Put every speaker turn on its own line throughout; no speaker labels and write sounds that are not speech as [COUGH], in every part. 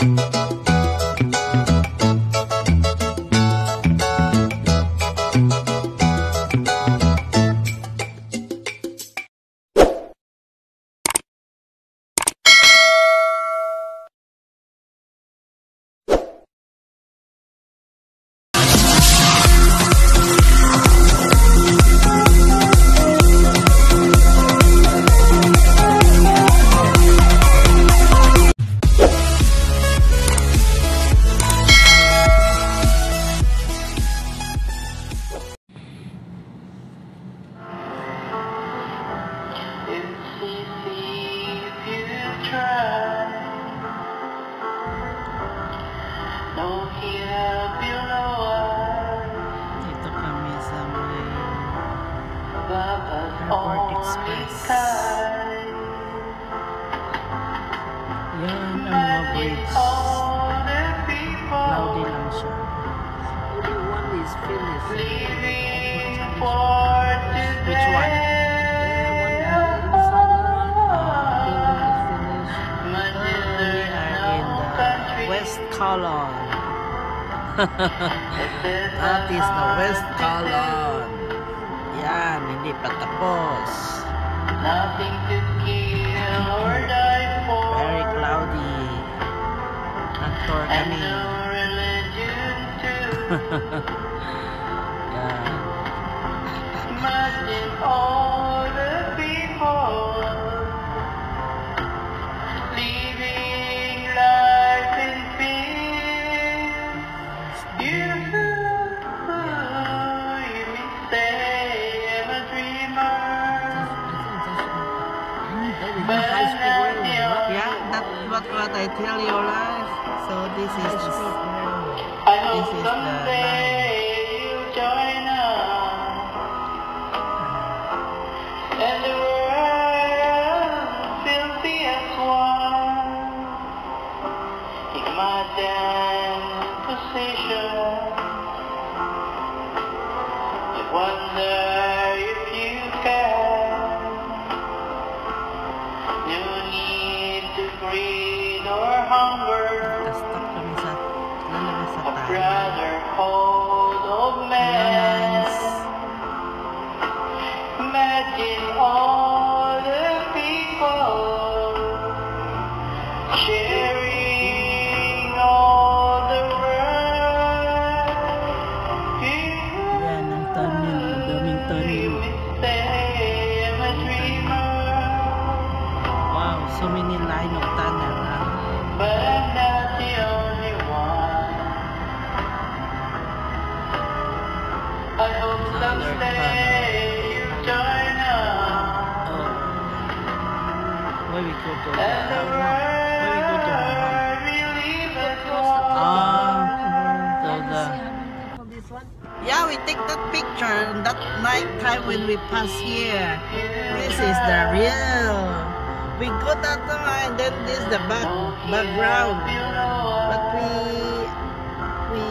thank you [LAUGHS] That
is the West Colon. Yan, hindi pa tapos.
Nothing to kill or die for.
Very cloudy. Nag-tour
And
kami.
no religion too. [LAUGHS]
tell your life. So this is the,
I hope
This is the
someday you'll join
many line of. Ah.
but I'm not the only one. I hope someday you join us.
Oh.
And the
Uh, where we go to? Ah, so yeah, we take that picture that night time when we pass here. This is the real. We go that then this is the back background. But we we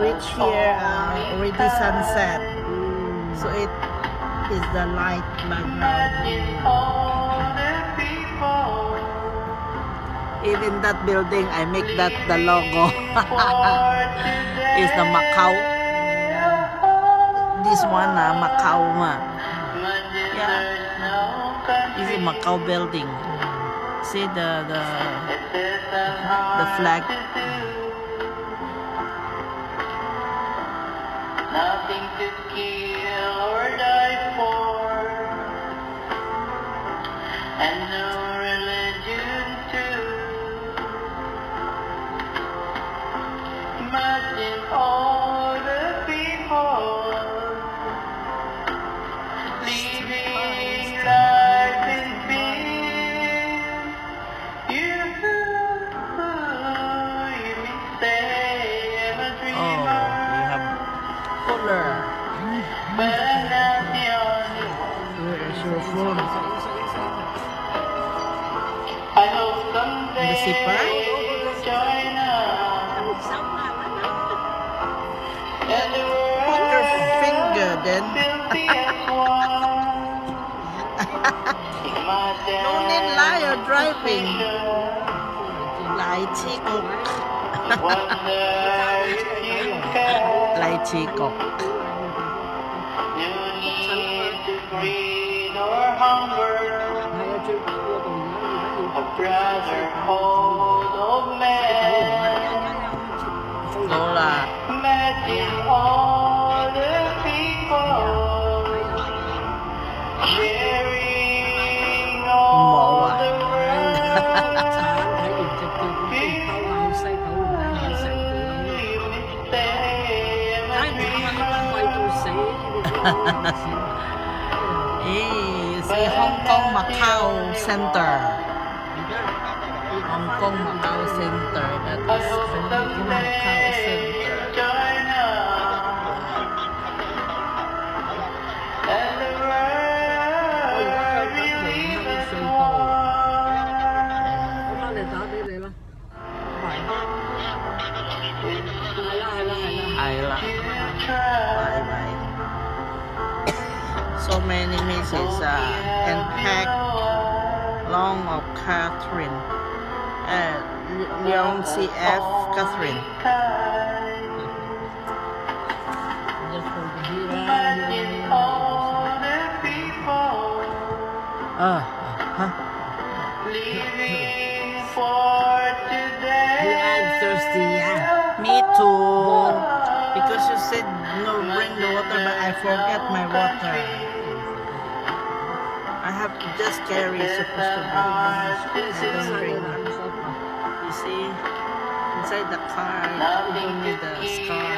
reach here uh, already sunset, so it is the light background. Even that building, I make that the logo. [LAUGHS] is the Macau. This one na Macau ma. Yeah. Is Macau building. Mm. See the the the flag. Mm. 改变，
荔枝
角，荔
枝
角。
好啦。[LAUGHS] eh, si Hong Kong Macau Center. Hong Kong Macau Center. That is Hong Kong Macau Center. I have to just carry it's supposed to be. You see, inside the car,
I
don't need the scarf.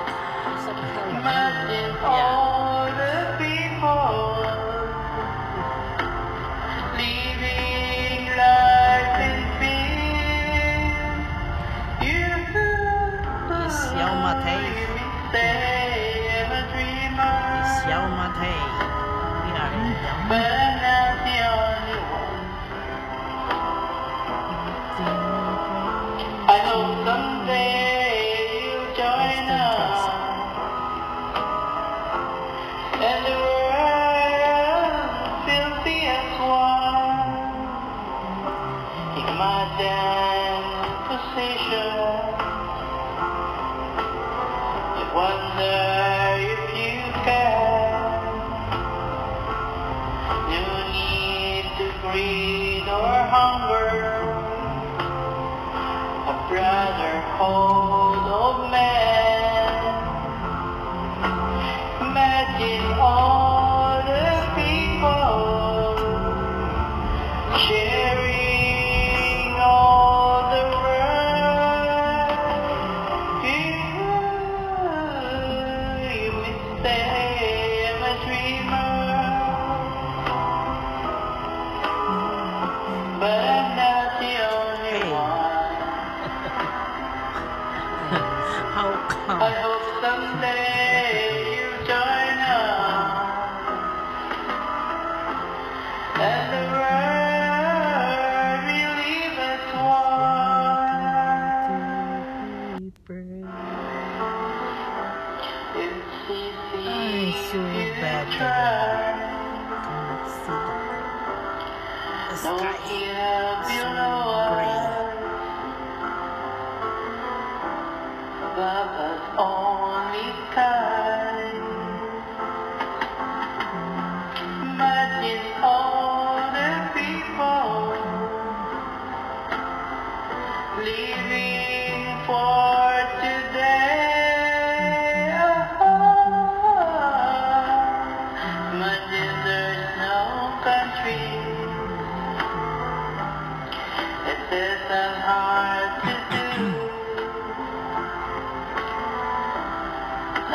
[LAUGHS] [LAUGHS]
all
Ay, súbete,
girl.
Come see the, the sky.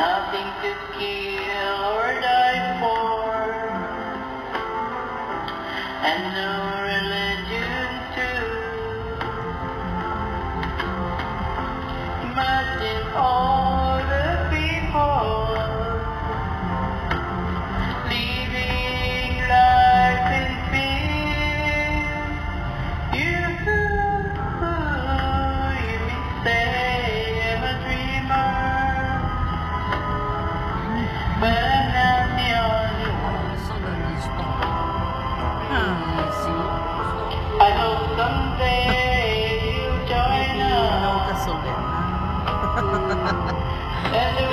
nothing to kill or die for, and no
And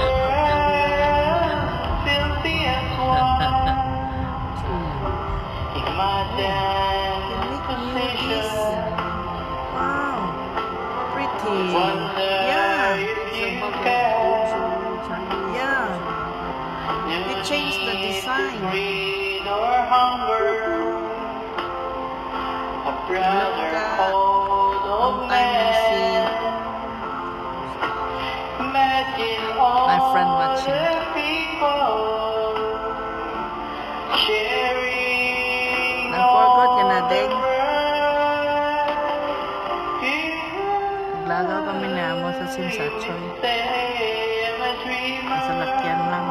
coy lang.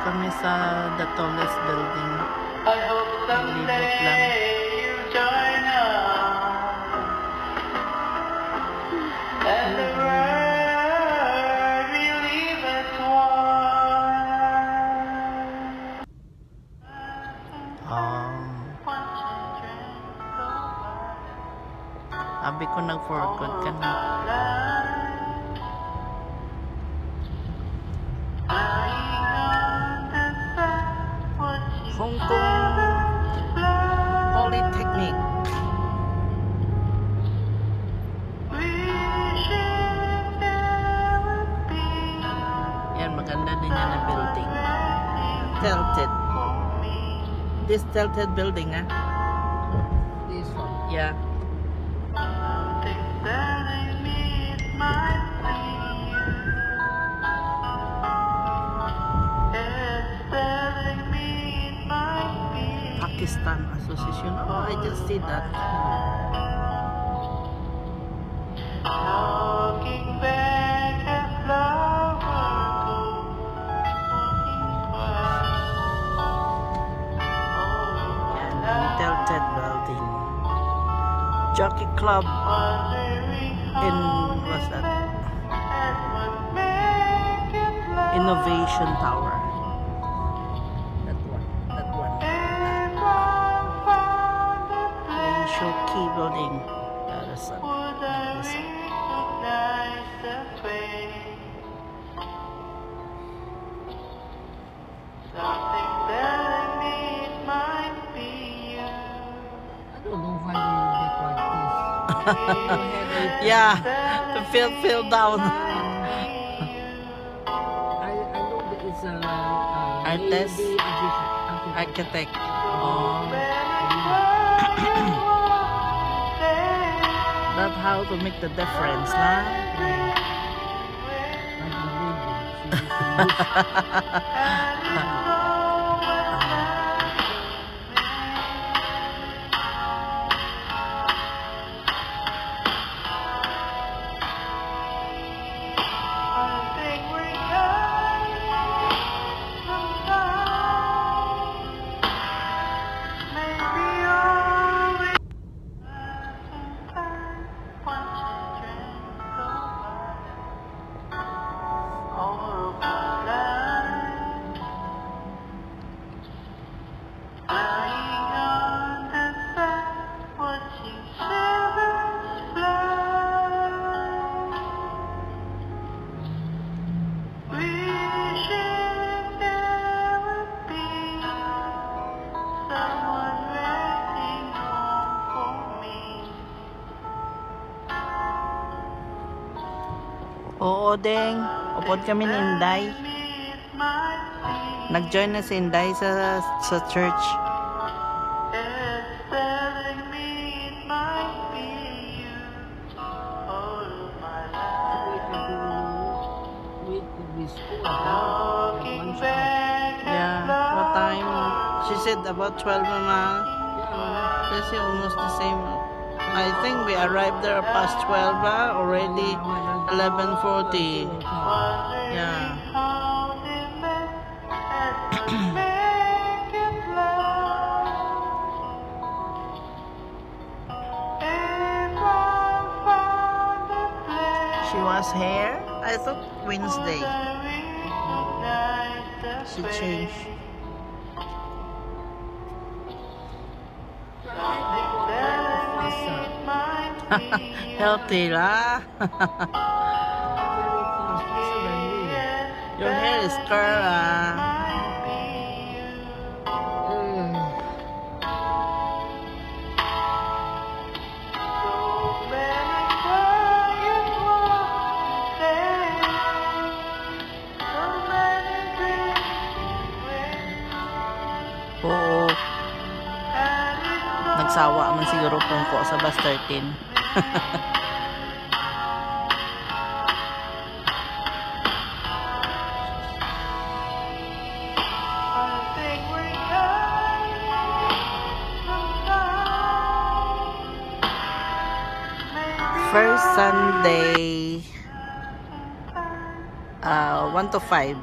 Kami sa The Tallest Building libot lang. Ko nag-forgot ka na. Hong Kong Polytechnic. Yan, maganda din yan na building. Tilted. This tilted building, ah.
This one.
Yeah. Association. Oh, I just see that.
Looking back as lovers
Yan, building. Jockey Club in, what's that? Innovation Tower. Ratio Key Building. That is it. That is it.
Something telling me it might be you.
I don't know why they record this. Go [LAUGHS] ahead
Yeah, the feel feel down. [LAUGHS]
I, I know that it's a uh,
Artist?
architect.
Architect. Oh, [COUGHS] that's how to make the difference, lah. [LAUGHS] [LAUGHS]
Like
Oo, Deng. Upod kami ni Inday. Nag-join na si Inday sa, sa church. Yeah, what time? She said about 12 mama.
Yeah.
Kasi almost the same. I think we arrived there past 12 ah, already 11.40. Yeah. She was here? I thought Wednesday. She changed. [LAUGHS] Healthy lah. [LAUGHS] this girl. Mm. Oo. Nagsawa man siguro pong ko sa bus 13. [LAUGHS] First Sunday, uh, 1 to 5.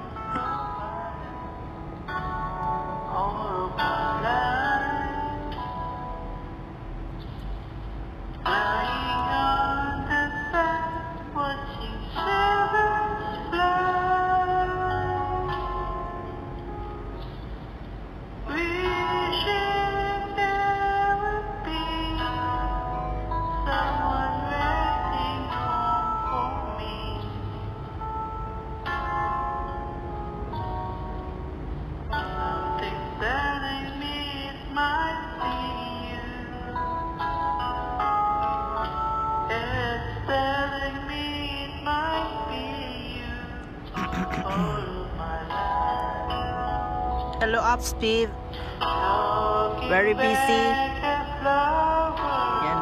Hello, up Steve.
Talking
Very busy.
back as lovers.
Yan.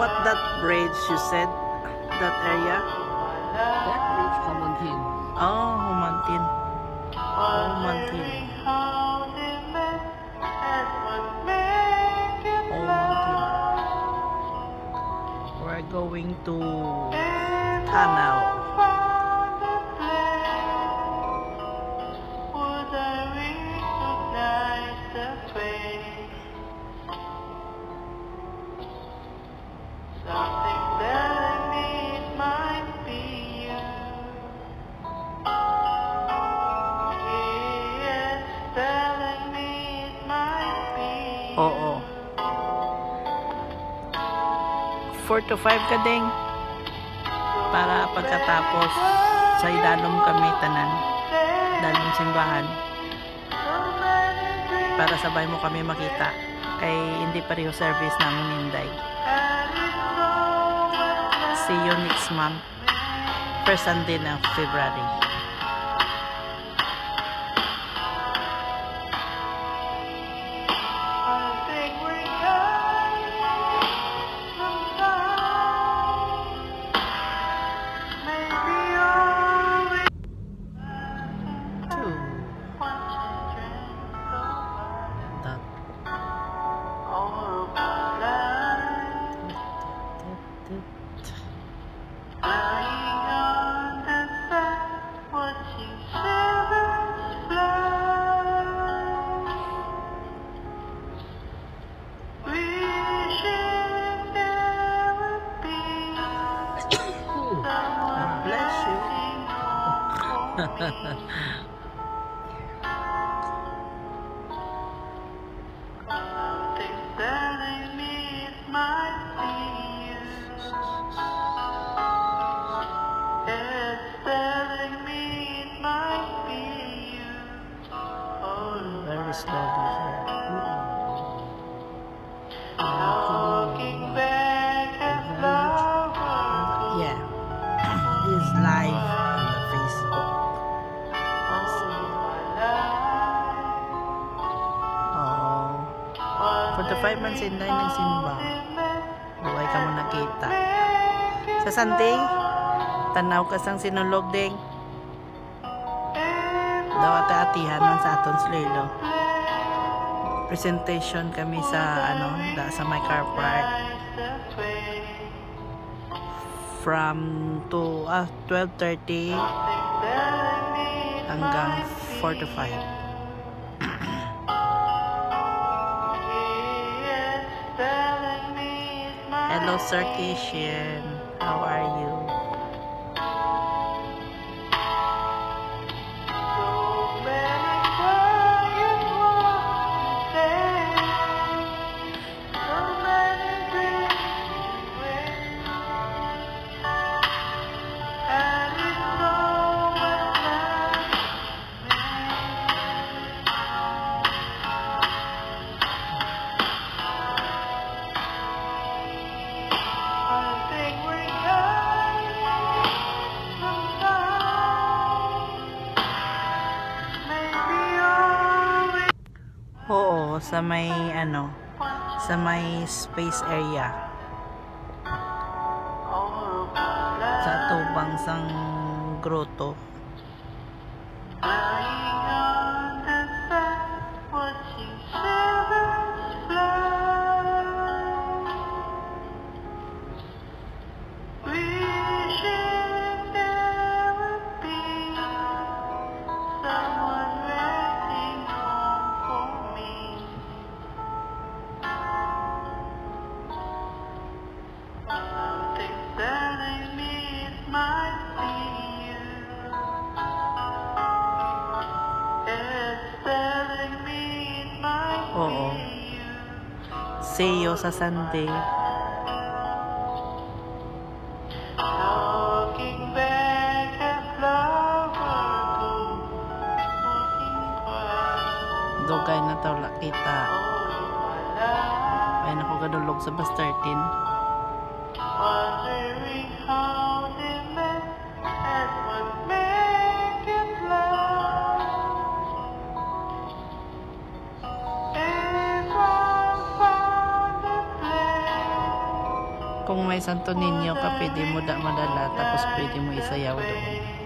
What that bridge you said? That area?
That bridge thing.
Oh, Humantin. Humantin. Oh, Humantin. Oh, We're going to tunnel. Oo. 4 to 5 ka ding. Para pagkatapos sa idalom kami tanan. Dalom simbahan. Para sabay mo kami makita. Kay hindi pareho service namin Inday. See you next month. First Sunday ng February. Line nagsimba. Buhay ka mo nakita. Sa Sunday, tanaw ka sang sinulog ding. Daw ata atihan man sa aton slilo. Presentation kami sa ano, da sa my car park from to ah 12:30 hanggang 4 to 5. Hello, Sir Kishin. How are you? sa may ano,
sa may space area. Sa tubang sang
groto. sellos asante.
kung may Santo Niño ka, pwede mo da madala, tapos pwede mo isayaw doon.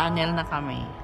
tunnel na kami.